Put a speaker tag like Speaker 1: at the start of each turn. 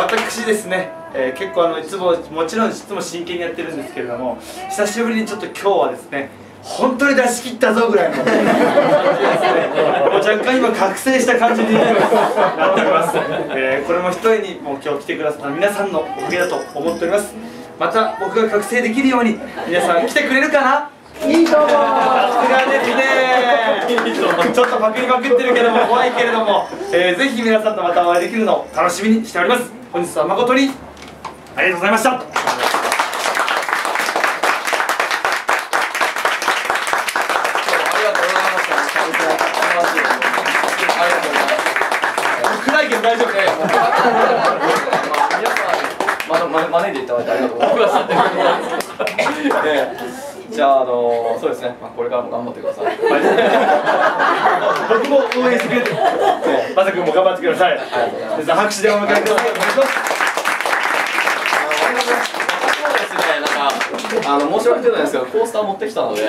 Speaker 1: 私ですね、えー結構あのいつももちろんいつも真剣にやってるんですけれども久しぶりにちょっと今日はですね本当に出し切ったぞぐらいの感じですね。もう若干今覚醒した感じになっております、えーこれも一重にもう今日来てくださった皆さんのおかげだと思っております。また僕が覚醒できるように皆さん来てくれるかな？いいと思う。さすがですね。ちょっとパクリまくってるけども怖いけれども、えーぜひ皆さんとまたお会いできるのを楽しみにしております。本日は誠にありがとうございました。
Speaker 2: ありがとうございました。ありがとうございます。
Speaker 1: 暗いけど大丈夫ね。
Speaker 2: 皆さん、まだま招いていただいてありがとうございます。でじゃあ、あのそうですね、まあ、これからも頑張ってください。
Speaker 1: 僕も応援してくれて。まさくんも頑張ってください。皆さん拍手でお迎えください。お願いします。
Speaker 2: そうですね、なんか、あの申し訳ないんですけど、コースター持ってきたので。